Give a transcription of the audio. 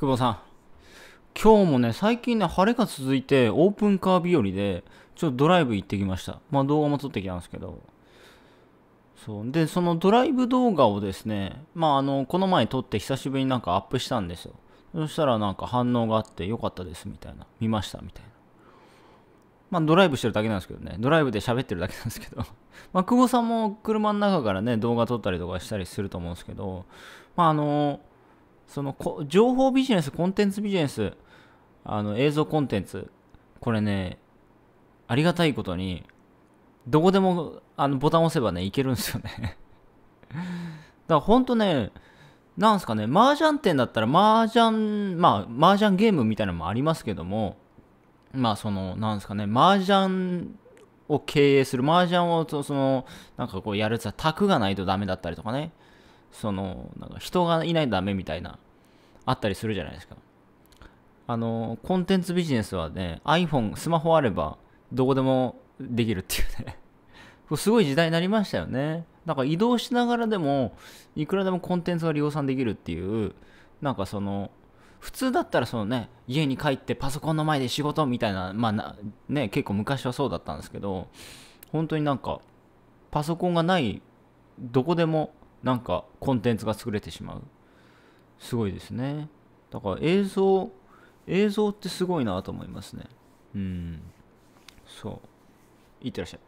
久保さん。今日もね、最近ね、晴れが続いて、オープンカー日和で、ちょっとドライブ行ってきました。まあ動画も撮ってきたんですけど。そう。で、そのドライブ動画をですね、まああの、この前撮って久しぶりになんかアップしたんですよ。そしたらなんか反応があってよかったですみたいな。見ましたみたいな。まあドライブしてるだけなんですけどね。ドライブで喋ってるだけなんですけど。まあ久保さんも車の中からね、動画撮ったりとかしたりすると思うんですけど、まああの、そのこ情報ビジネス、コンテンツビジネス、あの映像コンテンツ、これね、ありがたいことに、どこでもあのボタン押せばね、いけるんですよね。だからほんとね、なんすかね、麻雀店だったら麻雀、まあ、麻雀ゲームみたいなのもありますけども、まあ、その、なんすかね、麻雀を経営する、麻雀を、その、なんかこうやるやつは、卓がないとダメだったりとかね、そのなんか人がいないとダメみたいなあったりするじゃないですか。あのコンテンツビジネスはね iPhone スマホあればどこでもできるっていうね。すごい時代になりましたよね。なんか移動しながらでもいくらでもコンテンツが量産できるっていうなんかその普通だったらそのね家に帰ってパソコンの前で仕事みたいなまあね結構昔はそうだったんですけど本当になんかパソコンがないどこでもなんかコンテンツが作れてしまう。すごいですね。だから映像映像ってすごいなと思いますね。うん。そう。いってらっしゃい。